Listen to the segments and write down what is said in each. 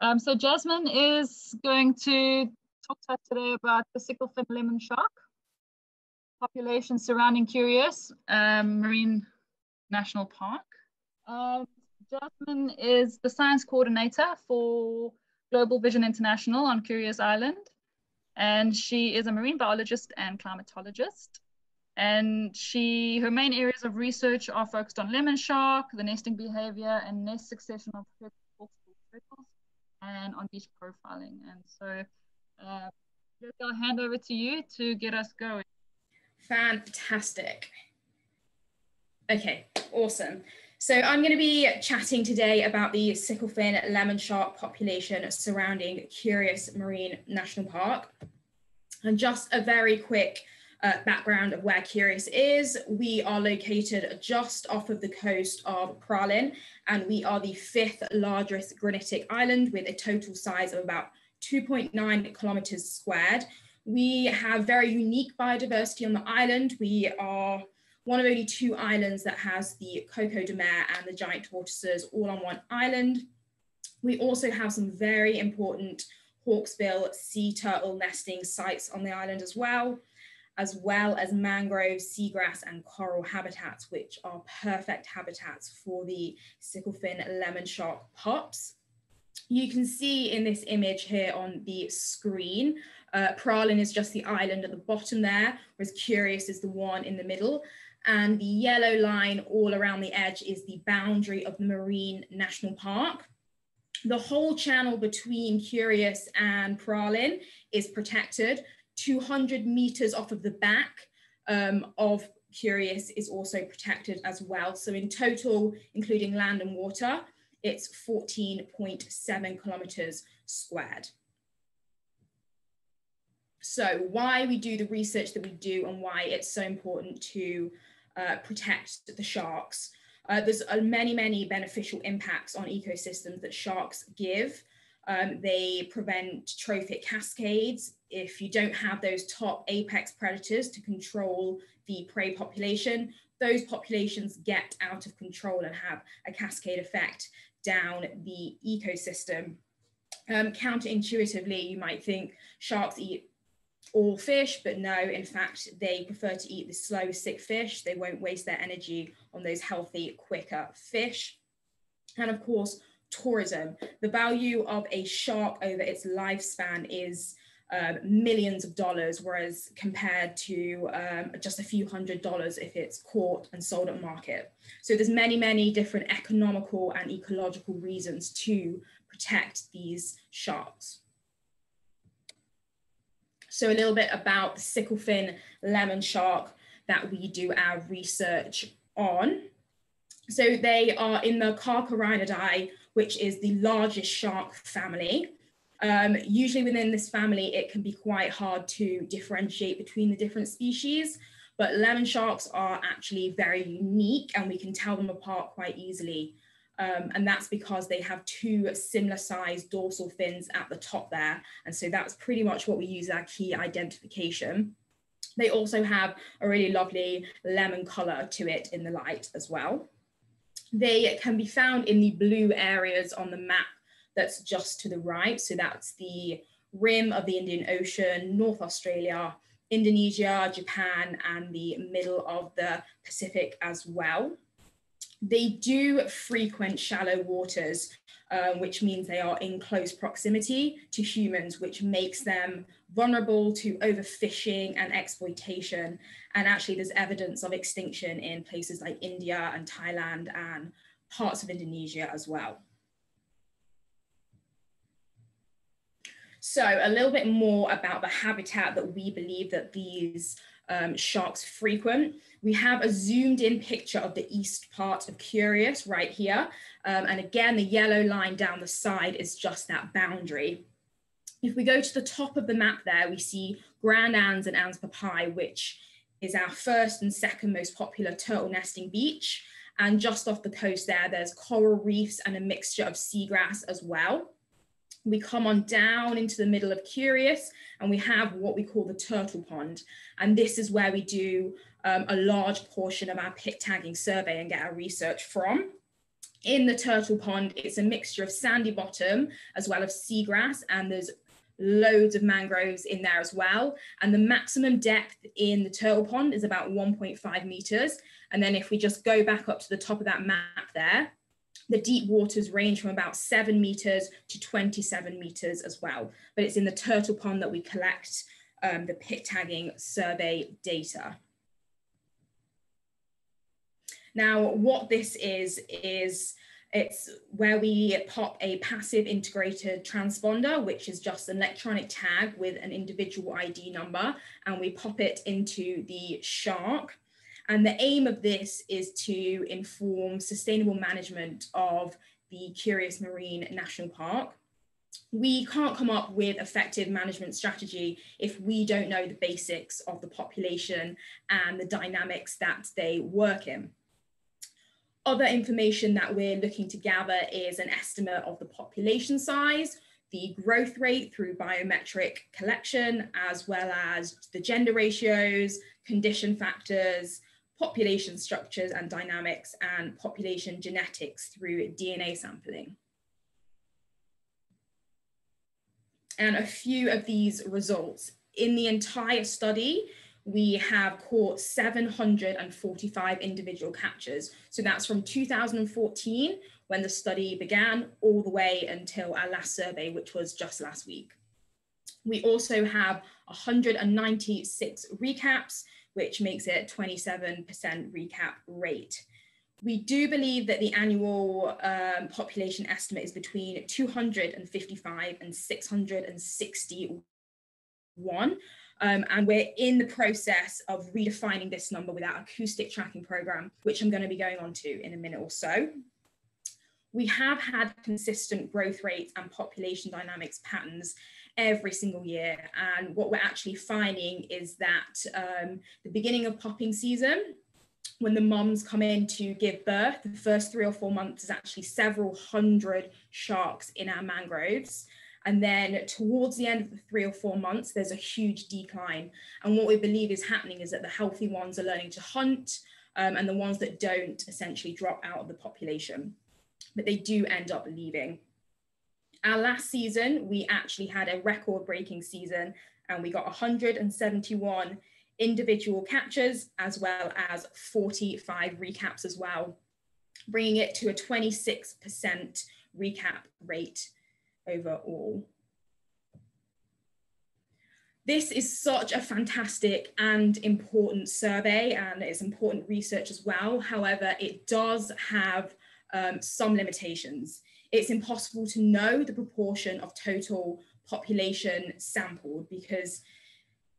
Um, so Jasmine is going to talk to us today about the sickle fin lemon shark population surrounding Curieuse um, Marine National Park. Um, Jasmine is the science coordinator for Global Vision International on Curieuse Island. And she is a marine biologist and climatologist. And she, her main areas of research are focused on lemon shark, the nesting behavior and nest succession of circles, and on beach profiling. And so uh, I'll hand over to you to get us going. Fantastic. Okay, awesome. So I'm going to be chatting today about the sicklefin lemon shark population surrounding Curieuse Marine National Park. And just a very quick uh, background of where Curieuse is. We are located just off of the coast of Praslin, and we are the fifth largest granitic island with a total size of about 2.9 kilometers squared. We have very unique biodiversity on the island. We are one of only two islands that has the coco de mer and the giant tortoises all on one island. We also have some very important hawksbill sea turtle nesting sites on the island as well, as well as mangrove, seagrass and coral habitats, which are perfect habitats for the sicklefin lemon shark pups. You can see in this image here on the screen, uh, Praslin is just the island at the bottom there, whereas Curieuse is the one in the middle and the yellow line all around the edge is the boundary of the Marine National Park. The whole channel between Curieuse and Praslin is protected. 200 meters off of the back um, of Curieuse is also protected as well. So in total, including land and water, it's 14.7 kilometers squared. So why we do the research that we do and why it's so important to uh, protect the sharks. Uh, there's uh, many, many beneficial impacts on ecosystems that sharks give. Um, they prevent trophic cascades. If you don't have those top apex predators to control the prey population, those populations get out of control and have a cascade effect down the ecosystem. Um, counterintuitively, you might think sharks eat all fish, but no, in fact, they prefer to eat the slow, sick fish. They won't waste their energy on those healthy, quicker fish. And of course, tourism. The value of a shark over its lifespan is um, millions of dollars, whereas compared to um, just a few hundred dollars if it's caught and sold at market. So there's many, many different economical and ecological reasons to protect these sharks. So a little bit about the sicklefin lemon shark that we do our research on. So they are in the Carcharodontidae, which is the largest shark family. Um, usually within this family, it can be quite hard to differentiate between the different species, but lemon sharks are actually very unique and we can tell them apart quite easily. Um, and that's because they have two similar sized dorsal fins at the top there. And so that's pretty much what we use our key identification. They also have a really lovely lemon color to it in the light as well. They can be found in the blue areas on the map that's just to the right. So that's the rim of the Indian Ocean, North Australia, Indonesia, Japan, and the middle of the Pacific as well. They do frequent shallow waters, uh, which means they are in close proximity to humans, which makes them vulnerable to overfishing and exploitation. And actually, there's evidence of extinction in places like India and Thailand and parts of Indonesia as well. So a little bit more about the habitat that we believe that these um, sharks frequent. We have a zoomed in picture of the east part of Curieuse right here. Um, and again, the yellow line down the side is just that boundary. If we go to the top of the map there, we see Grand Anse and Anse Papai, which is our first and second most popular turtle nesting beach. And just off the coast there, there's coral reefs and a mixture of seagrass as well we come on down into the middle of Curieuse and we have what we call the turtle pond. And this is where we do um, a large portion of our pit tagging survey and get our research from. in the turtle pond, it's a mixture of sandy bottom as well as seagrass, and there's loads of mangroves in there as well. And the maximum depth in the turtle pond is about 1.5 meters. And then if we just go back up to the top of that map there, the deep waters range from about seven meters to 27 meters as well. But it's in the turtle pond that we collect um, the pit tagging survey data. Now, what this is, is it's where we pop a passive integrated transponder, which is just an electronic tag with an individual ID number, and we pop it into the shark. And the aim of this is to inform sustainable management of the Curieuse Marine National Park. We can't come up with effective management strategy if we don't know the basics of the population and the dynamics that they work in. Other information that we're looking to gather is an estimate of the population size, the growth rate through biometric collection, as well as the gender ratios, condition factors, population structures and dynamics, and population genetics through DNA sampling. And a few of these results. In the entire study, we have caught 745 individual captures. So that's from 2014 when the study began all the way until our last survey, which was just last week. We also have 196 recaps, which makes it 27% recap rate. We do believe that the annual um, population estimate is between 255 and 661. Um, and we're in the process of redefining this number with our acoustic tracking program, which I'm going to be going on to in a minute or so. We have had consistent growth rates and population dynamics patterns every single year. And what we're actually finding is that um, the beginning of pupping season, when the moms come in to give birth, the first three or four months is actually several hundred sharks in our mangroves. And then towards the end of the three or four months, there's a huge decline. And what we believe is happening is that the healthy ones are learning to hunt, um, and the ones that don't essentially drop out of the population. But they do end up leaving. Our last season, we actually had a record breaking season, and we got 171 individual captures as well as 45 recaps as well, bringing it to a 26% recap rate overall. This is such a fantastic and important survey and it's important research as well. However, it does have um, some limitations. It's impossible to know the proportion of total population sampled because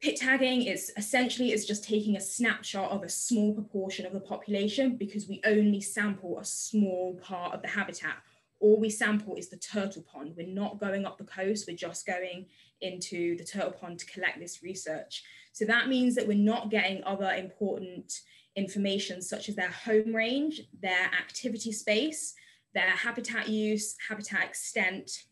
pit tagging is essentially is just taking a snapshot of a small proportion of the population because we only sample a small part of the habitat all we sample is the turtle pond. We're not going up the coast, we're just going into the turtle pond to collect this research. So that means that we're not getting other important information such as their home range, their activity space, their habitat use, habitat extent,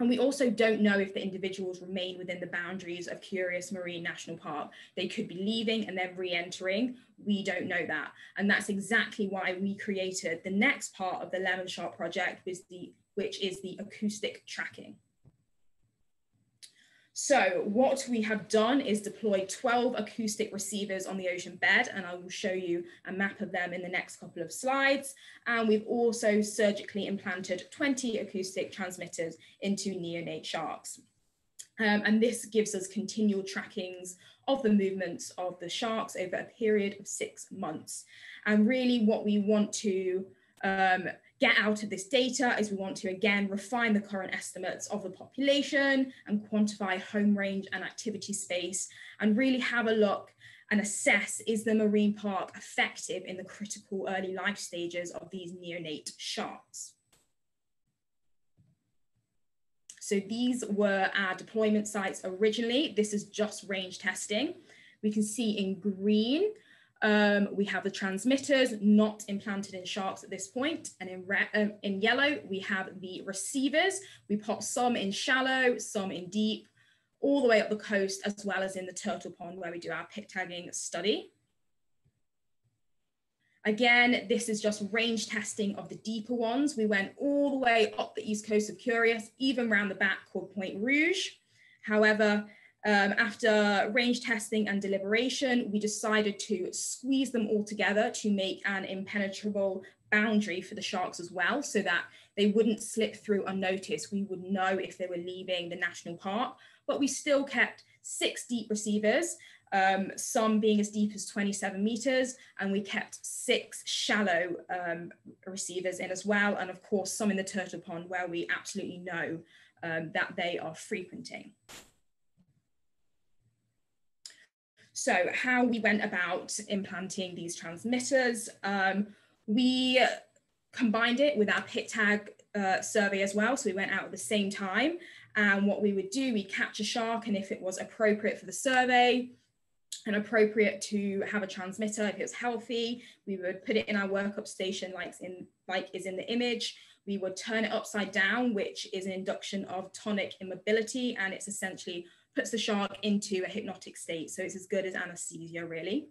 and we also don't know if the individuals remain within the boundaries of Curieuse Marine National Park. They could be leaving and then re-entering. We don't know that. And that's exactly why we created the next part of the Lemon Shark project, which is the acoustic tracking. So what we have done is deploy 12 acoustic receivers on the ocean bed, and I will show you a map of them in the next couple of slides. And we've also surgically implanted 20 acoustic transmitters into neonate sharks. Um, and this gives us continual trackings of the movements of the sharks over a period of six months. And really what we want to um, get out of this data is we want to again refine the current estimates of the population and quantify home range and activity space and really have a look and assess is the marine park effective in the critical early life stages of these neonate sharks. So these were our deployment sites originally. This is just range testing. We can see in green um, we have the transmitters not implanted in sharks at this point. And in, um, in yellow, we have the receivers. We pop some in shallow, some in deep, all the way up the coast, as well as in the turtle pond where we do our pit tagging study. Again, this is just range testing of the deeper ones. We went all the way up the east coast of Curieuse, even around the back called Point Rouge. However, um, after range testing and deliberation, we decided to squeeze them all together to make an impenetrable boundary for the sharks as well, so that they wouldn't slip through unnoticed. We would know if they were leaving the national park, but we still kept six deep receivers um, some being as deep as 27 meters, and we kept six shallow um, receivers in as well, and of course some in the turtle pond where we absolutely know um, that they are frequenting. So how we went about implanting these transmitters, um, we combined it with our pit tag uh, survey as well. So we went out at the same time. And what we would do, we'd catch a shark, and if it was appropriate for the survey, and appropriate to have a transmitter if it was healthy we would put it in our workup station like in like is in the image we would turn it upside down which is an induction of tonic immobility and it's essentially puts the shark into a hypnotic state so it's as good as anesthesia really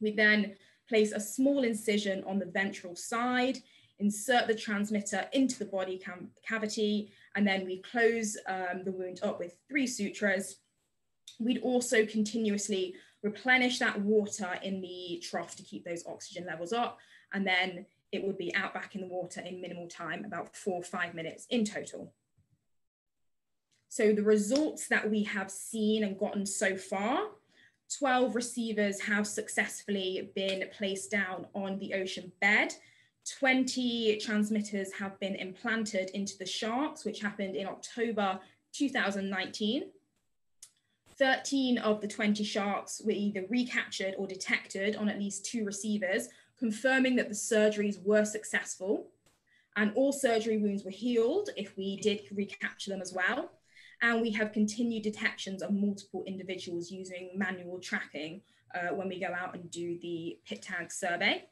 we then place a small incision on the ventral side insert the transmitter into the body cavity and then we close um, the wound up with three sutures We'd also continuously replenish that water in the trough to keep those oxygen levels up. And then it would be out back in the water in minimal time, about four or five minutes in total. So the results that we have seen and gotten so far, 12 receivers have successfully been placed down on the ocean bed. 20 transmitters have been implanted into the sharks, which happened in October 2019. 13 of the 20 sharks were either recaptured or detected on at least two receivers, confirming that the surgeries were successful. And all surgery wounds were healed if we did recapture them as well. And we have continued detections of multiple individuals using manual tracking uh, when we go out and do the pit tag survey.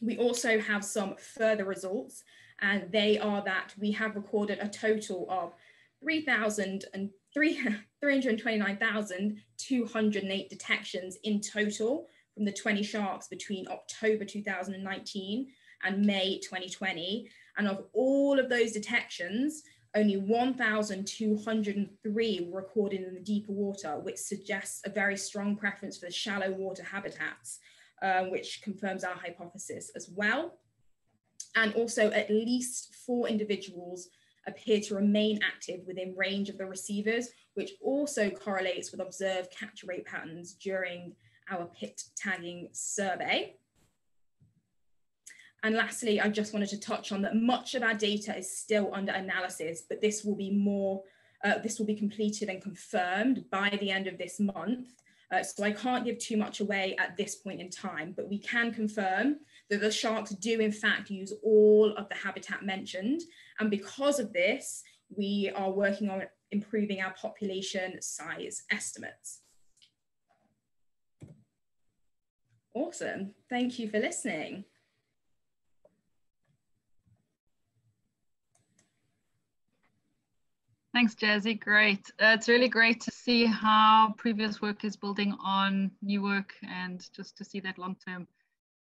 We also have some further results, and they are that we have recorded a total of 3,000 329,208 detections in total from the 20 sharks between October 2019 and May 2020. And of all of those detections, only 1,203 were recorded in the deeper water, which suggests a very strong preference for the shallow water habitats, uh, which confirms our hypothesis as well. And also at least four individuals appear to remain active within range of the receivers, which also correlates with observed capture rate patterns during our pit tagging survey. And lastly, I just wanted to touch on that much of our data is still under analysis, but this will be more, uh, this will be completed and confirmed by the end of this month. Uh, so I can't give too much away at this point in time, but we can confirm that the sharks do in fact use all of the habitat mentioned. And because of this, we are working on improving our population size estimates. Awesome. Thank you for listening. Thanks, Jazzy. Great. Uh, it's really great to see how previous work is building on new work and just to see that long-term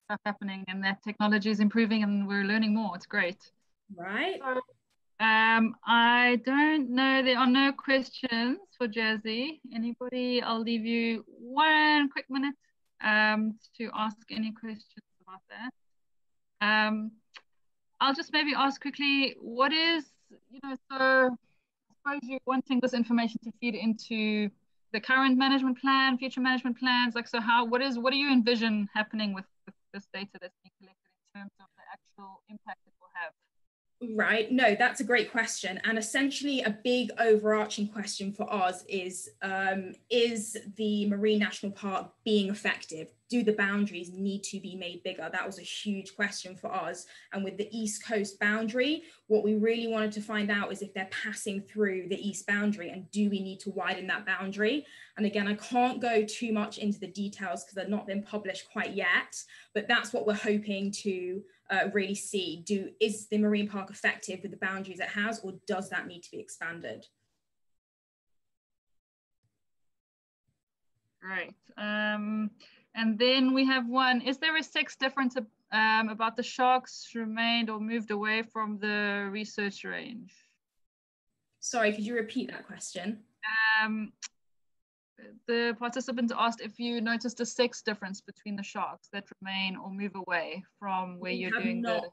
stuff happening and that technology is improving and we're learning more. It's great. Right. So, um, I don't know. There are no questions for Jazzy. Anybody? I'll leave you one quick minute um, to ask any questions about that. Um, I'll just maybe ask quickly, what is, you know, so suppose you're wanting this information to feed into the current management plan, future management plans, like, so how, what is, what do you envision happening with, with this data that's being collected in terms of the actual impact have? Right. No, that's a great question. And essentially, a big overarching question for us is um, Is the Marine National Park being effective? Do the boundaries need to be made bigger? That was a huge question for us. And with the East Coast boundary, what we really wanted to find out is if they're passing through the East boundary and do we need to widen that boundary? And again, I can't go too much into the details because they've not been published quite yet, but that's what we're hoping to uh, really see do is the marine park effective with the boundaries it has or does that need to be expanded right um, And then we have one, is there a sex difference um, about the sharks remained or moved away from the research range? Sorry, could you repeat that question? Um, the participants asked if you noticed a sex difference between the sharks that remain or move away from where we you're doing not, the...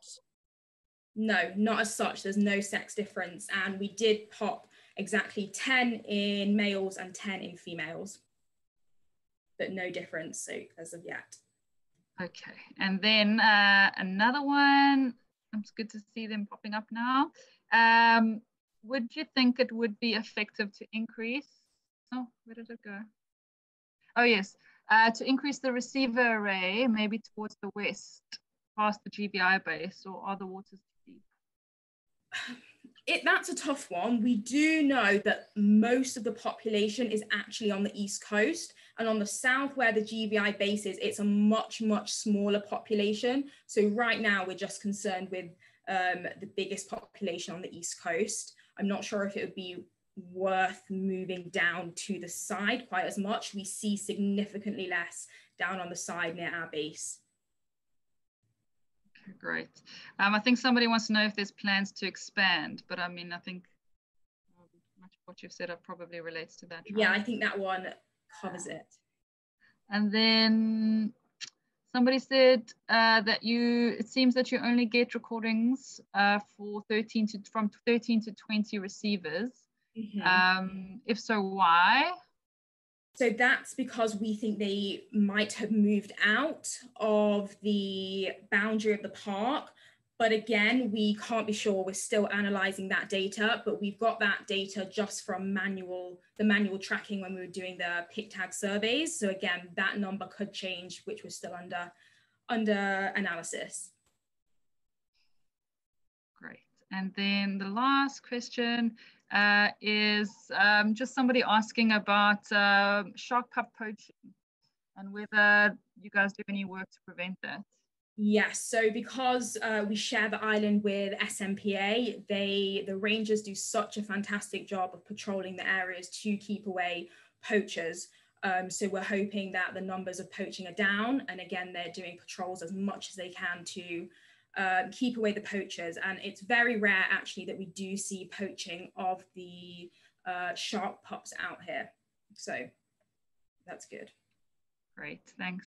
No, not as such. There's no sex difference. And we did pop exactly 10 in males and 10 in females but no difference so as of yet. Okay, and then uh, another one. It's good to see them popping up now. Um, would you think it would be effective to increase? Oh, where did it go? Oh yes, uh, to increase the receiver array, maybe towards the west, past the GVI base, or are the waters too deep? it, that's a tough one. We do know that most of the population is actually on the East Coast. And on the South, where the GVI base is, it's a much, much smaller population. So right now, we're just concerned with um, the biggest population on the East Coast. I'm not sure if it would be worth moving down to the side quite as much. We see significantly less down on the side near our base. Great. Um, I think somebody wants to know if there's plans to expand, but I mean, I think um, much of what you've said probably relates to that. Right? Yeah, I think that one covers it. And then somebody said uh, that you, it seems that you only get recordings uh, for 13 to, from 13 to 20 receivers. Mm -hmm. um, if so, why? So that's because we think they might have moved out of the boundary of the park. But again, we can't be sure. We're still analyzing that data, but we've got that data just from manual, the manual tracking when we were doing the pit tag surveys. So again, that number could change, which was still under, under analysis. Great. And then the last question uh, is um, just somebody asking about uh, shark pup poaching and whether you guys do any work to prevent that. Yes, so because uh, we share the island with SNPA, they the rangers do such a fantastic job of patrolling the areas to keep away poachers. Um, so we're hoping that the numbers of poaching are down, and again, they're doing patrols as much as they can to um, keep away the poachers. And it's very rare actually that we do see poaching of the uh, shark pups out here. So that's good. Great, thanks.